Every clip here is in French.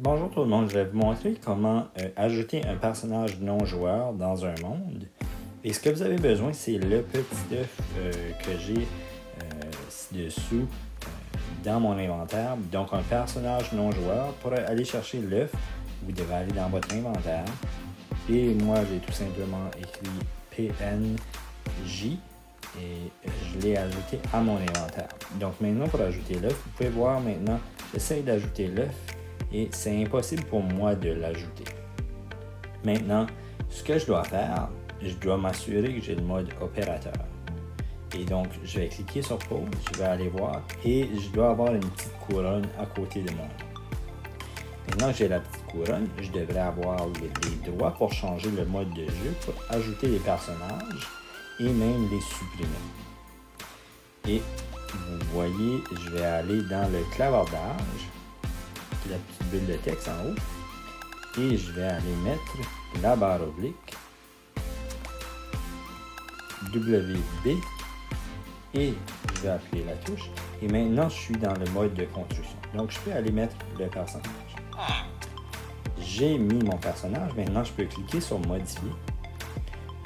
Bonjour tout le monde, je vais vous montrer comment euh, ajouter un personnage non joueur dans un monde. Et ce que vous avez besoin, c'est le petit œuf euh, que j'ai euh, ci-dessous dans mon inventaire. Donc un personnage non joueur. Pour aller chercher l'œuf, vous devez aller dans votre inventaire. Et moi, j'ai tout simplement écrit PNJ et je l'ai ajouté à mon inventaire. Donc maintenant, pour ajouter l'œuf, vous pouvez voir maintenant, j'essaie d'ajouter l'œuf et c'est impossible pour moi de l'ajouter. Maintenant, ce que je dois faire, je dois m'assurer que j'ai le mode opérateur. Et donc, je vais cliquer sur pause, je vais aller voir et je dois avoir une petite couronne à côté de moi. Maintenant que j'ai la petite couronne, je devrais avoir les, droits pour changer le mode de jeu, pour ajouter les personnages et même les supprimer. Et vous voyez, je vais aller dans le clavardage la petite bulle de texte en haut. Et je vais aller mettre la barre oblique WB et je vais appuyer la touche. Et maintenant, je suis dans le mode de construction. Donc, je peux aller mettre le personnage. J'ai mis mon personnage. Maintenant, je peux cliquer sur modifier.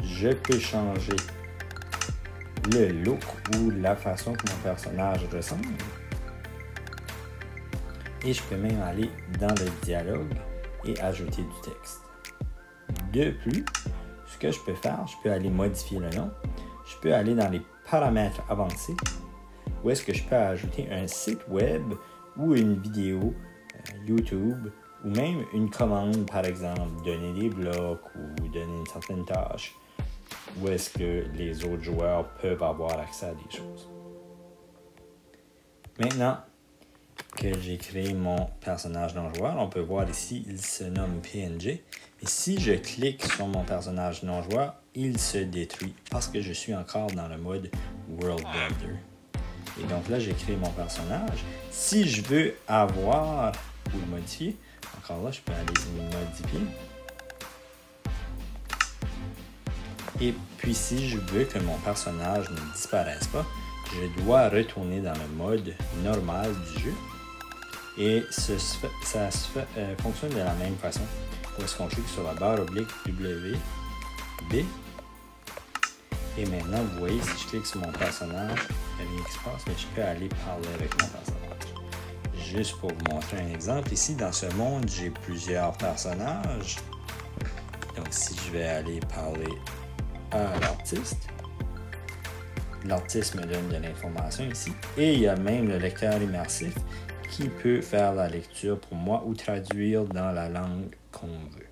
Je peux changer le look ou la façon que mon personnage ressemble. Et je peux même aller dans le dialogue et ajouter du texte. De plus, ce que je peux faire, je peux aller modifier le nom. Je peux aller dans les paramètres avancés où est-ce que je peux ajouter un site web ou une vidéo euh, YouTube ou même une commande, par exemple, donner des blocs ou donner une certaine tâche où est-ce que les autres joueurs peuvent avoir accès à des choses. Maintenant, que j'ai créé mon personnage non joueur. On peut voir ici, il se nomme PNG. Et si je clique sur mon personnage non joueur, il se détruit parce que je suis encore dans le mode World Builder. Et donc là, j'ai créé mon personnage. Si je veux avoir ou le modifier, encore là, je peux aller le modifier. Et puis si je veux que mon personnage ne disparaisse pas, je dois retourner dans le mode normal du jeu et ça euh, fonctionne de la même façon. Où est-ce qu'on clique sur la barre oblique W, B? Et maintenant, vous voyez, si je clique sur mon personnage, il n'y a rien qui se passe, mais je peux aller parler avec mon personnage. Juste pour vous montrer un exemple, ici, dans ce monde, j'ai plusieurs personnages. Donc, si je vais aller parler à l'artiste, l'artiste me donne de l'information ici. Et il y a même le lecteur immersif qui peut faire la lecture pour moi ou traduire dans la langue qu'on veut.